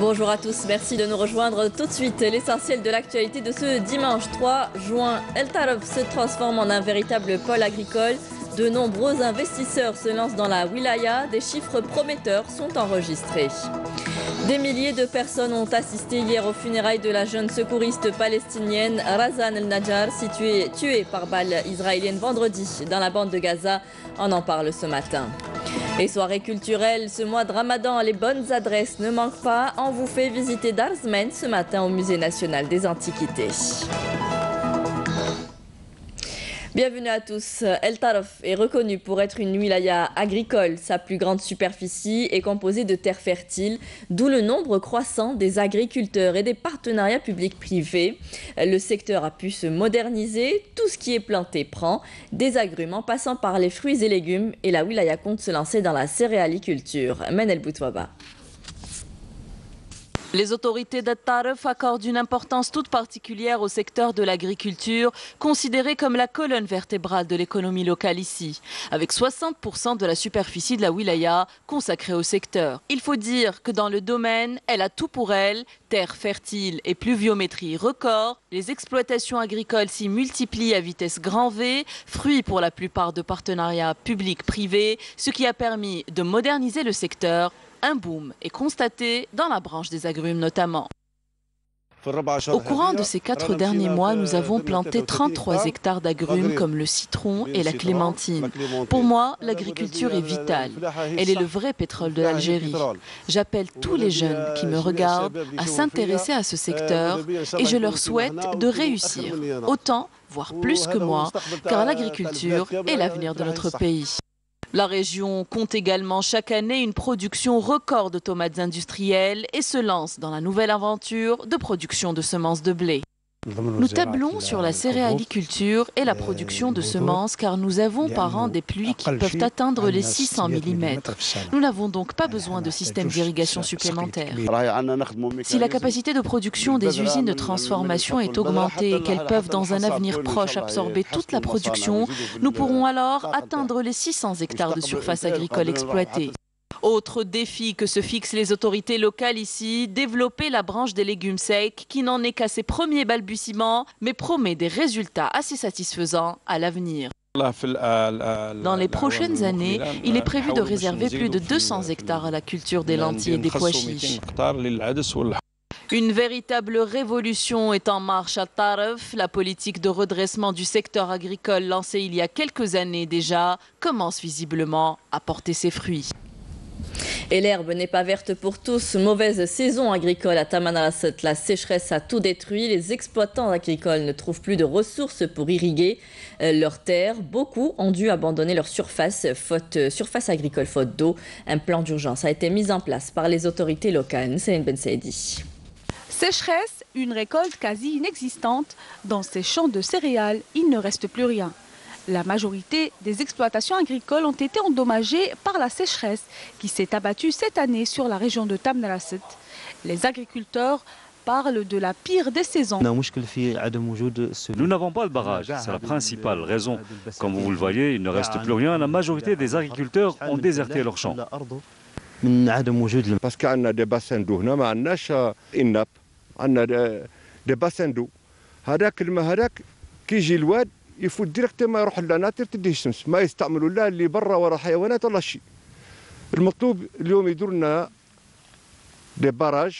Bonjour à tous, merci de nous rejoindre tout de suite. L'essentiel de l'actualité de ce dimanche 3 juin. El Tarab se transforme en un véritable pôle agricole. De nombreux investisseurs se lancent dans la wilaya. Des chiffres prometteurs sont enregistrés. Des milliers de personnes ont assisté hier aux funérailles de la jeune secouriste palestinienne Razan El-Najjar, tuée par balle israélienne vendredi dans la bande de Gaza. On en parle ce matin. Et soirée culturelle, ce mois de Ramadan, les bonnes adresses ne manquent pas. On vous fait visiter Darzmen ce matin au Musée national des antiquités. Bienvenue à tous. El Taraf est reconnu pour être une wilaya agricole. Sa plus grande superficie est composée de terres fertiles, d'où le nombre croissant des agriculteurs et des partenariats publics-privés. Le secteur a pu se moderniser. Tout ce qui est planté prend, des agrumes en passant par les fruits et légumes. Et la wilaya compte se lancer dans la céréaliculture. Menel Boutwaba. Les autorités d'Attaref accordent une importance toute particulière au secteur de l'agriculture, considéré comme la colonne vertébrale de l'économie locale ici, avec 60% de la superficie de la wilaya consacrée au secteur. Il faut dire que dans le domaine, elle a tout pour elle, terres fertiles et pluviométrie record. Les exploitations agricoles s'y multiplient à vitesse grand V, fruits pour la plupart de partenariats publics-privés, ce qui a permis de moderniser le secteur un boom est constaté dans la branche des agrumes notamment. Au courant de ces quatre derniers mois, nous avons planté 33 hectares d'agrumes comme le citron et la clémentine. Pour moi, l'agriculture est vitale. Elle est le vrai pétrole de l'Algérie. J'appelle tous les jeunes qui me regardent à s'intéresser à ce secteur et je leur souhaite de réussir, autant, voire plus que moi, car l'agriculture est l'avenir de notre pays. La région compte également chaque année une production record de tomates industrielles et se lance dans la nouvelle aventure de production de semences de blé. Nous tablons sur la céréaliculture et la production de semences car nous avons par an des pluies qui peuvent atteindre les 600 mm. Nous n'avons donc pas besoin de systèmes d'irrigation supplémentaires. Si la capacité de production des usines de transformation est augmentée et qu'elles peuvent dans un avenir proche absorber toute la production, nous pourrons alors atteindre les 600 hectares de surface agricole exploitée. Autre défi que se fixent les autorités locales ici, développer la branche des légumes secs qui n'en est qu'à ses premiers balbutiements, mais promet des résultats assez satisfaisants à l'avenir. Dans les prochaines années, il est prévu de réserver plus de 200 hectares à la culture des lentilles et des pois chiches. Une véritable révolution est en marche à Taref. La politique de redressement du secteur agricole lancée il y a quelques années déjà commence visiblement à porter ses fruits. Et l'herbe n'est pas verte pour tous. Mauvaise saison agricole à Tamanrasset. La sécheresse a tout détruit. Les exploitants agricoles ne trouvent plus de ressources pour irriguer euh, leurs terres. Beaucoup ont dû abandonner leur surface, faute, euh, agricole faute d'eau. Un plan d'urgence a été mis en place par les autorités locales. C'est Ben. Sécheresse, une récolte quasi inexistante. Dans ces champs de céréales, il ne reste plus rien. La majorité des exploitations agricoles ont été endommagées par la sécheresse qui s'est abattue cette année sur la région de Tamnaraset. Les agriculteurs parlent de la pire des saisons. Nous n'avons pas le barrage, c'est la principale raison. Comme vous le voyez, il ne reste plus rien. La majorité des agriculteurs ont déserté leurs champs. Parce qu'on a des bassins d'eau, on a des bassins d'eau. هذاك الماء هذاك كيجي الواد يفوت ديريكتومون يروح للناطير تديه الشمس ما يستعملوا لا اللي برا ورا حيوانات ولا شيء المطلوب اليوم يدور لنا دي باراج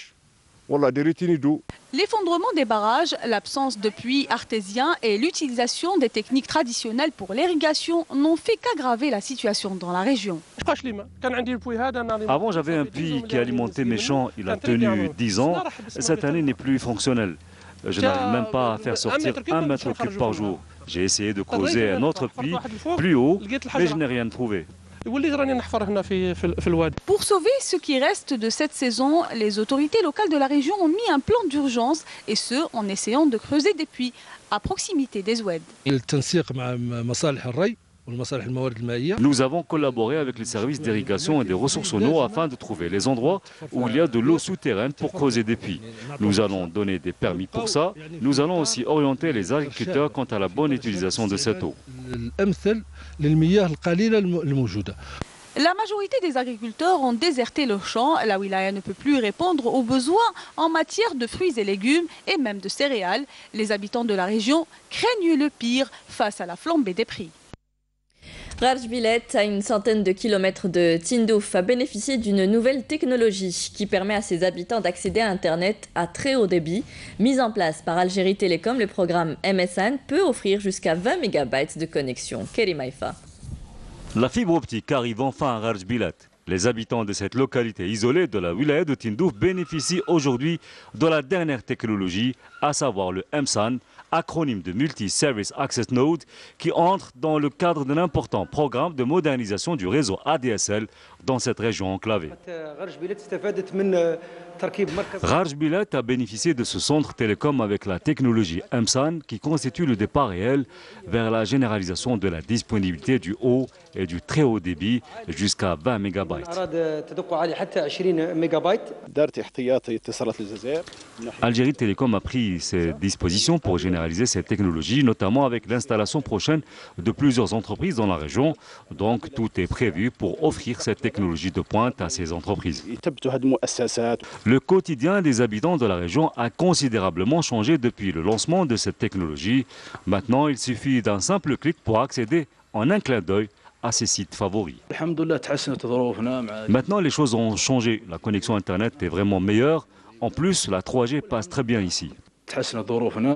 والله دي ريتيني دو L'effondrement des barrages, l'absence de puits artésiens et l'utilisation des techniques traditionnelles pour l'irrigation n'ont fait qu'aggraver la situation dans la région. Avant, j'avais un puits qui alimentait mes champs. Il a tenu 10 ans. Cette année n'est plus fonctionnel. Je n'arrive même pas à faire sortir un mètre cube par jour. J'ai essayé de creuser un autre puits plus haut, mais je n'ai rien trouvé. Pour sauver ce qui reste de cette saison, les autorités locales de la région ont mis un plan d'urgence, et ce, en essayant de creuser des puits à proximité des oueds. Nous avons collaboré avec les services d'irrigation et des ressources en eau afin de trouver les endroits où il y a de l'eau souterraine pour creuser des puits. Nous allons donner des permis pour ça. Nous allons aussi orienter les agriculteurs quant à la bonne utilisation de cette eau. La majorité des agriculteurs ont déserté le champ. La wilaya ne peut plus répondre aux besoins en matière de fruits et légumes et même de céréales. Les habitants de la région craignent le pire face à la flambée des prix. Rajbilet, à une centaine de kilomètres de Tindouf, a bénéficié d'une nouvelle technologie qui permet à ses habitants d'accéder à Internet à très haut débit. Mise en place par Algérie Télécom, le programme MSN peut offrir jusqu'à 20 MB de connexion. Kerimaïfa. La fibre optique arrive enfin à Rajbilat. Les habitants de cette localité isolée de la wilaya de Tindouf bénéficient aujourd'hui de la dernière technologie, à savoir le MSAN, acronyme de Multi-Service Access Node, qui entre dans le cadre d'un important programme de modernisation du réseau ADSL dans cette région enclavée. Rajbilat a bénéficié de ce centre télécom avec la technologie MSAN qui constitue le départ réel vers la généralisation de la disponibilité du haut et du très haut débit jusqu'à 20 MB. Algérie Télécom a pris ses dispositions pour généraliser cette technologie, notamment avec l'installation prochaine de plusieurs entreprises dans la région. Donc tout est prévu pour offrir cette technologie de pointe à ces entreprises. Le quotidien des habitants de la région a considérablement changé depuis le lancement de cette technologie. Maintenant, il suffit d'un simple clic pour accéder en un clin d'œil à ses sites favoris. Maintenant, les choses ont changé. La connexion Internet est vraiment meilleure. En plus, la 3G passe très bien ici.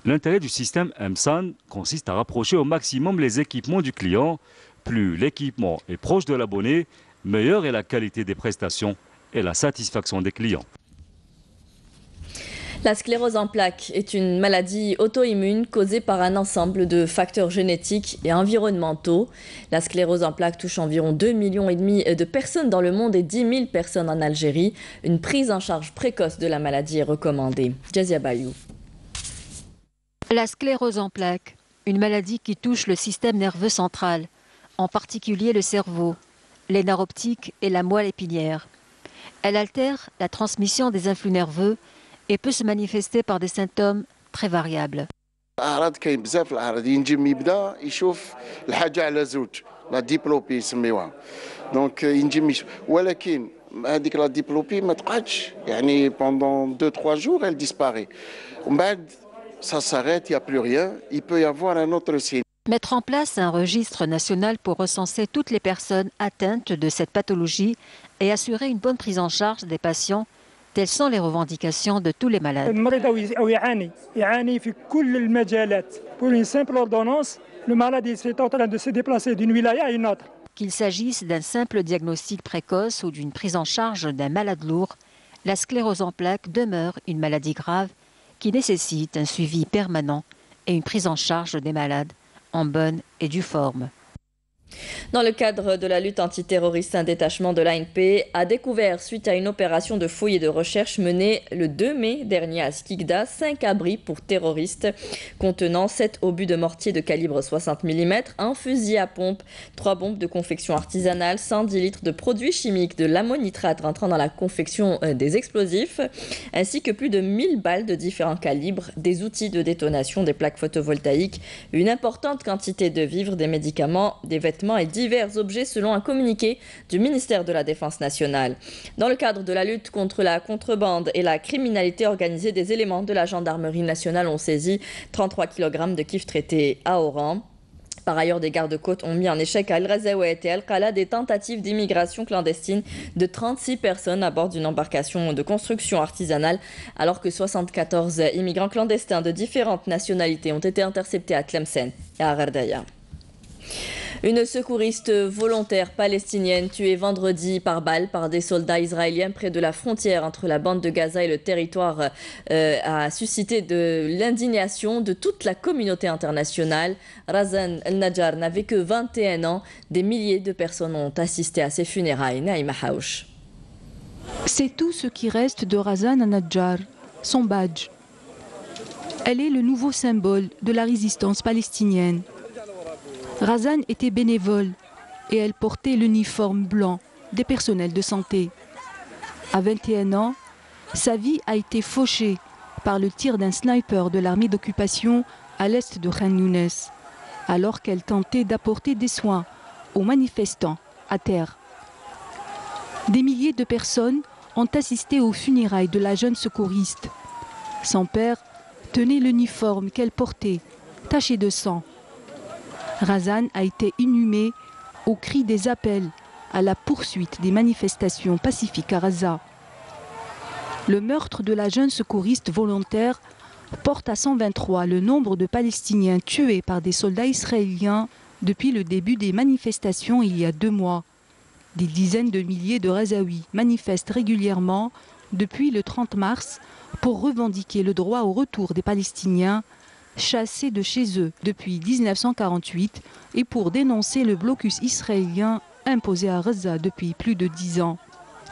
L'intérêt du système MSAN consiste à rapprocher au maximum les équipements du client. Plus l'équipement est proche de l'abonné, meilleure est la qualité des prestations et la satisfaction des clients. La sclérose en plaques est une maladie auto-immune causée par un ensemble de facteurs génétiques et environnementaux. La sclérose en plaques touche environ 2,5 millions de personnes dans le monde et 10 000 personnes en Algérie. Une prise en charge précoce de la maladie est recommandée. Jazia Bayou. La sclérose en plaques, une maladie qui touche le système nerveux central, en particulier le cerveau, les nerfs optiques et la moelle épinière. Elle altère la transmission des influx nerveux et peut se manifester par des symptômes très variables. الاعراض كاين بزاف الاعراض ينجم يبدا يشوف الحاجه على زوج لا ديبلوبي يسميوها دونك ينجم يشوف ولكن هذيك لا ديبلوبي ما تقعدش يعني بوندون 2 3 جور elle disparaît ومن بعد ça s'arrête il y a plus rien il peut y avoir un autre signe Mettre en place un registre national pour recenser toutes les personnes atteintes de cette pathologie et assurer une bonne prise en charge des patients Telles sont les revendications de tous les malades. Pour une simple ordonnance, le malade est en train de se déplacer d'une wilaya à une autre. Qu'il s'agisse d'un simple diagnostic précoce ou d'une prise en charge d'un malade lourd, la sclérose en plaques demeure une maladie grave qui nécessite un suivi permanent et une prise en charge des malades en bonne et due forme. Dans le cadre de la lutte antiterroriste, un détachement de l'ANP a découvert, suite à une opération de fouille et de recherche menée le 2 mai dernier à Skikda, cinq abris pour terroristes contenant 7 obus de mortier de calibre 60 mm, un fusil à pompe, trois bombes de confection artisanale, 110 litres de produits chimiques, de l'ammonitrate rentrant dans la confection euh, des explosifs, ainsi que plus de 1000 balles de différents calibres, des outils de détonation, des plaques photovoltaïques, une importante quantité de vivres, des médicaments, des vêtements et divers objets selon un communiqué du ministère de la Défense nationale. Dans le cadre de la lutte contre la contrebande et la criminalité organisée, des éléments de la gendarmerie nationale ont saisi 33 kg de kif traités à Oran. Par ailleurs, des gardes-côtes ont mis en échec à El Razawet et Al-Qala des tentatives d'immigration clandestine de 36 personnes à bord d'une embarcation de construction artisanale, alors que 74 immigrants clandestins de différentes nationalités ont été interceptés à Tlemcen et à Gardaya. Une secouriste volontaire palestinienne tuée vendredi par balle par des soldats israéliens près de la frontière entre la bande de Gaza et le territoire euh, a suscité de l'indignation de toute la communauté internationale. Razan El-Najjar n'avait que 21 ans. Des milliers de personnes ont assisté à ses funérailles. Naïma Haouch. C'est tout ce qui reste de Razan El-Najjar, son badge. Elle est le nouveau symbole de la résistance palestinienne. Razan était bénévole et elle portait l'uniforme blanc des personnels de santé. À 21 ans, sa vie a été fauchée par le tir d'un sniper de l'armée d'occupation à l'est de Khan Younes, alors qu'elle tentait d'apporter des soins aux manifestants à terre. Des milliers de personnes ont assisté aux funérailles de la jeune secouriste. Son père tenait l'uniforme qu'elle portait, taché de sang. Razan a été inhumé au cri des appels à la poursuite des manifestations pacifiques à Raza. Le meurtre de la jeune secouriste volontaire porte à 123 le nombre de Palestiniens tués par des soldats israéliens depuis le début des manifestations il y a deux mois. Des dizaines de milliers de Razaouis manifestent régulièrement depuis le 30 mars pour revendiquer le droit au retour des Palestiniens chassés de chez eux depuis 1948 et pour dénoncer le blocus israélien imposé à Gaza depuis plus de dix ans.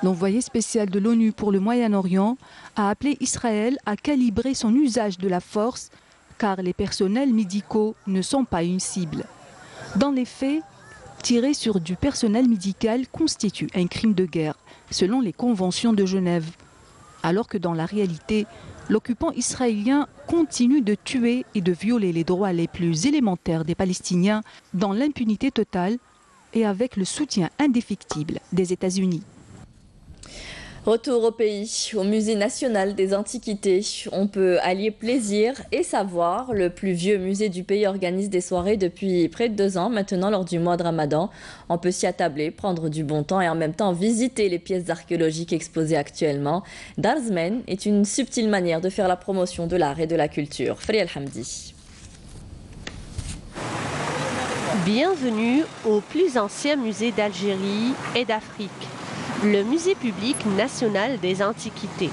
L'envoyé spécial de l'ONU pour le Moyen-Orient a appelé Israël à calibrer son usage de la force car les personnels médicaux ne sont pas une cible. Dans les faits, tirer sur du personnel médical constitue un crime de guerre, selon les conventions de Genève. Alors que dans la réalité, l'occupant israélien continue de tuer et de violer les droits les plus élémentaires des Palestiniens dans l'impunité totale et avec le soutien indéfectible des États-Unis. Retour au pays, au Musée national des antiquités. On peut allier plaisir et savoir. Le plus vieux musée du pays organise des soirées depuis près de deux ans maintenant lors du mois de Ramadan. On peut s'y attabler, prendre du bon temps et en même temps visiter les pièces archéologiques exposées actuellement. Darzmen est une subtile manière de faire la promotion de l'art et de la culture. Friel Hamdi. Bienvenue au plus ancien musée d'Algérie et d'Afrique le Musée public national des antiquités.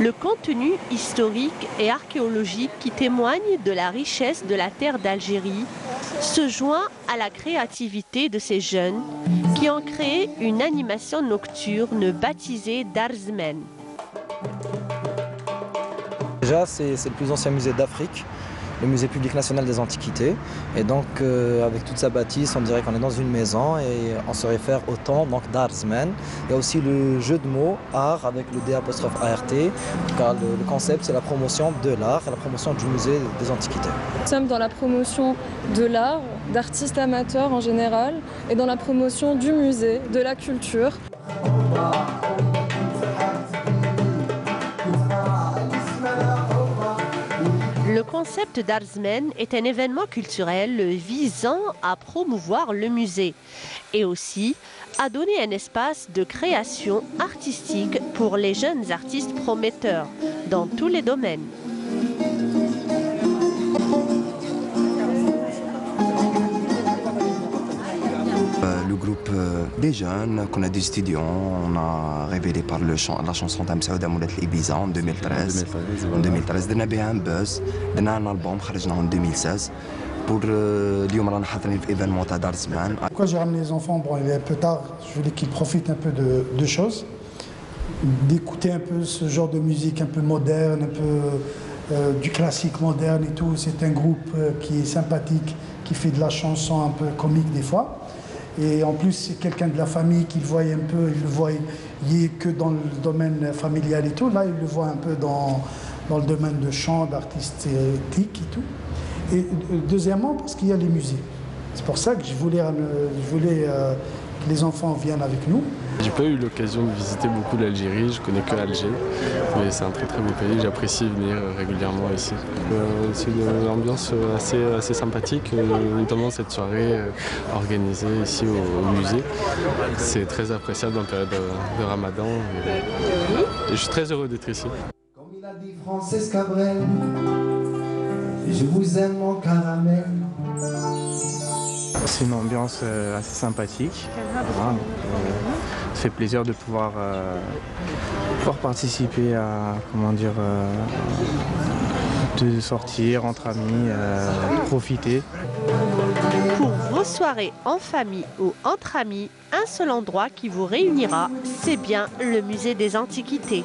Le contenu historique et archéologique qui témoigne de la richesse de la terre d'Algérie se joint à la créativité de ces jeunes qui ont créé une animation nocturne baptisée Darzmen. Déjà, c'est le plus ancien musée d'Afrique le musée public national des antiquités. Et donc, euh, avec toute sa bâtisse, on dirait qu'on est dans une maison et on se réfère au temps donc d'Arsman. Il y a aussi le jeu de mots art avec le D apostrophe ART, car le, concept c'est la promotion de l'art et la promotion du musée des antiquités. Nous sommes dans la promotion de l'art, d'artistes amateurs en général, et dans la promotion du musée, de la culture. Le concept d'Arzmen est un événement culturel visant à promouvoir le musée et aussi à donner un espace de création artistique pour les jeunes artistes prometteurs dans tous les domaines. Groupe euh, des jeunes, qu'on a des étudiants, on a révélé par le la chanson d'Amsaouda Moulet Ibiza en 2013. En 2013, on a eu un buzz, on a un album en 2016. Pour euh, l'événement d'Arzman. Pourquoi j'ai ramené les enfants? Bon, il est un peu tard, je voulais qu'ils profitent un peu de, de choses, d'écouter un peu ce genre de musique un peu moderne, un peu euh, du classique moderne et tout. C'est un groupe qui est sympathique, qui fait de la chanson un peu comique des fois. Et en plus, c'est quelqu'un de la famille qui le voit un peu, il le voit que dans le domaine familial et tout. Là, il le voit un peu dans, dans le domaine de chant, d'artistique et tout. Et euh, deuxièmement, parce qu'il y a les musées. C'est pour ça que je voulais, euh, je voulais euh, les enfants viennent avec nous. J'ai pas eu l'occasion de visiter beaucoup l'Algérie, je connais que Alger, mais c'est un très très beau pays, j'apprécie venir régulièrement ici. Euh, c'est une ambiance assez, assez sympathique, euh, notamment cette soirée euh, organisée ici au, musée. C'est très appréciable en période de, Ramadan et, je suis très heureux d'être ici. Comme il a dit Francis Cabrel, je vous aime mon caramel. C'est une ambiance assez sympathique ça fait plaisir de pouvoir, euh, pouvoir participer à, comment dire, euh, de sortir entre amis, euh, profiter. Pour vos soirées en famille ou entre amis, un seul endroit qui vous réunira, c'est bien le musée des Antiquités.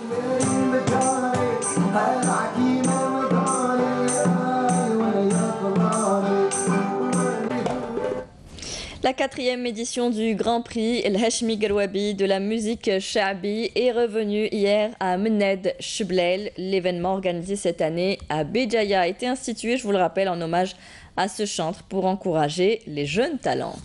La quatrième édition du Grand Prix El Hashmi Garwabi de la musique Shabi est revenue hier à Mened Shublel. L'événement organisé cette année à Béjaïa a été institué, je vous le rappelle, en hommage à ce chantre pour encourager les jeunes talents.